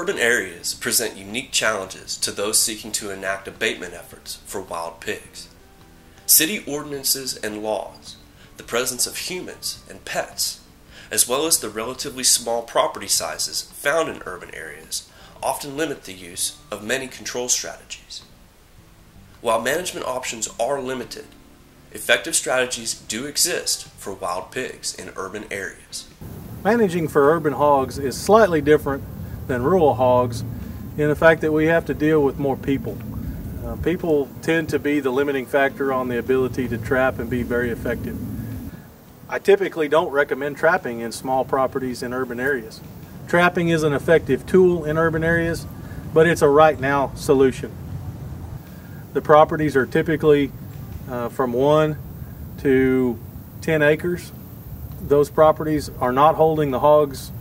Urban areas present unique challenges to those seeking to enact abatement efforts for wild pigs. City ordinances and laws, the presence of humans and pets, as well as the relatively small property sizes found in urban areas, often limit the use of many control strategies. While management options are limited, effective strategies do exist for wild pigs in urban areas. Managing for urban hogs is slightly different than rural hogs in the fact that we have to deal with more people. Uh, people tend to be the limiting factor on the ability to trap and be very effective. I typically don't recommend trapping in small properties in urban areas. Trapping is an effective tool in urban areas, but it's a right now solution. The properties are typically uh, from 1 to 10 acres. Those properties are not holding the hogs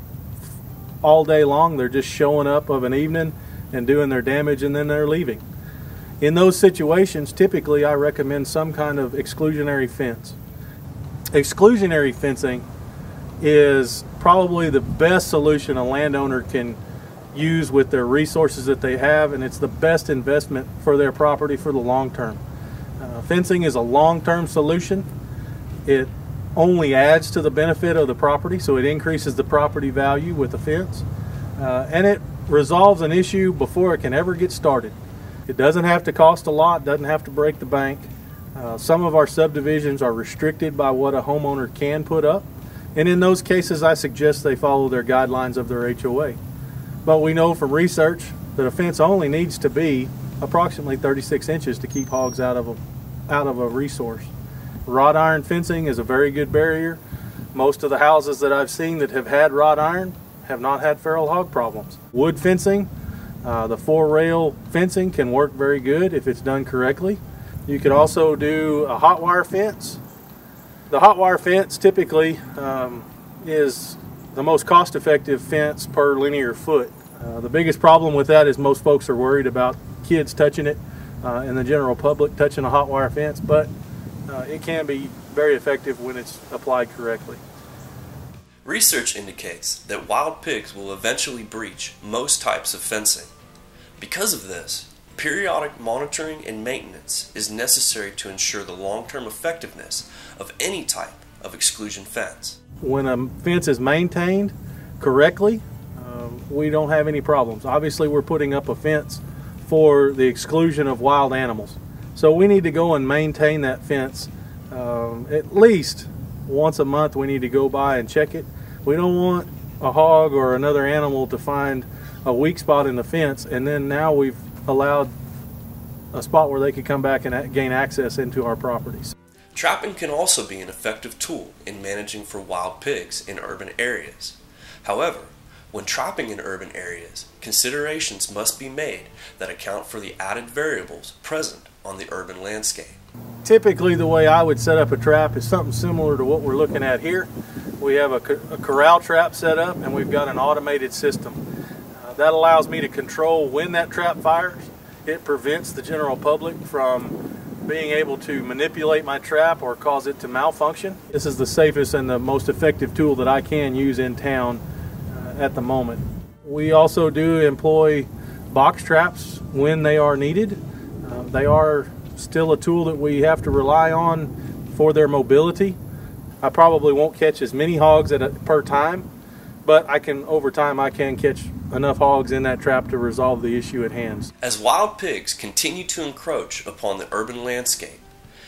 all day long. They're just showing up of an evening and doing their damage and then they're leaving. In those situations, typically I recommend some kind of exclusionary fence. Exclusionary fencing is probably the best solution a landowner can use with their resources that they have and it's the best investment for their property for the long term. Uh, fencing is a long-term solution. It only adds to the benefit of the property, so it increases the property value with the fence. Uh, and it resolves an issue before it can ever get started. It doesn't have to cost a lot, doesn't have to break the bank. Uh, some of our subdivisions are restricted by what a homeowner can put up, and in those cases, I suggest they follow their guidelines of their HOA. But we know from research that a fence only needs to be approximately 36 inches to keep hogs out of a, out of a resource. Wrought iron fencing is a very good barrier. Most of the houses that I've seen that have had wrought iron have not had feral hog problems. Wood fencing, uh, the four rail fencing can work very good if it's done correctly. You could also do a hot wire fence. The hot wire fence typically um, is the most cost effective fence per linear foot. Uh, the biggest problem with that is most folks are worried about kids touching it uh, and the general public touching a hot wire fence, but uh, it can be very effective when it's applied correctly. Research indicates that wild pigs will eventually breach most types of fencing. Because of this, periodic monitoring and maintenance is necessary to ensure the long-term effectiveness of any type of exclusion fence. When a fence is maintained correctly, um, we don't have any problems. Obviously, we're putting up a fence for the exclusion of wild animals. So we need to go and maintain that fence um, at least once a month. We need to go by and check it. We don't want a hog or another animal to find a weak spot in the fence, and then now we've allowed a spot where they could come back and gain access into our properties. Trapping can also be an effective tool in managing for wild pigs in urban areas. However, when trapping in urban areas, considerations must be made that account for the added variables present on the urban landscape. Typically the way I would set up a trap is something similar to what we're looking at here. We have a, corral trap set up and we've got an automated system. Uh, that allows me to control when that trap fires. It prevents the general public from being able to manipulate my trap or cause it to malfunction. This is the safest and the most effective tool that I can use in town at the moment. We also do employ box traps when they are needed. Uh, they are still a tool that we have to rely on for their mobility. I probably won't catch as many hogs at a, per time, but I can over time I can catch enough hogs in that trap to resolve the issue at hand. As wild pigs continue to encroach upon the urban landscape,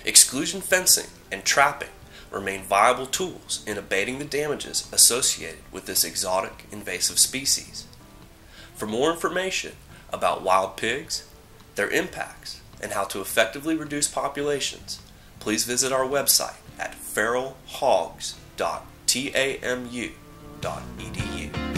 exclusion fencing and trapping remain viable tools in abating the damages associated with this exotic invasive species. For more information about wild pigs, their impacts, and how to effectively reduce populations, please visit our website at feralhogs.tamu.edu.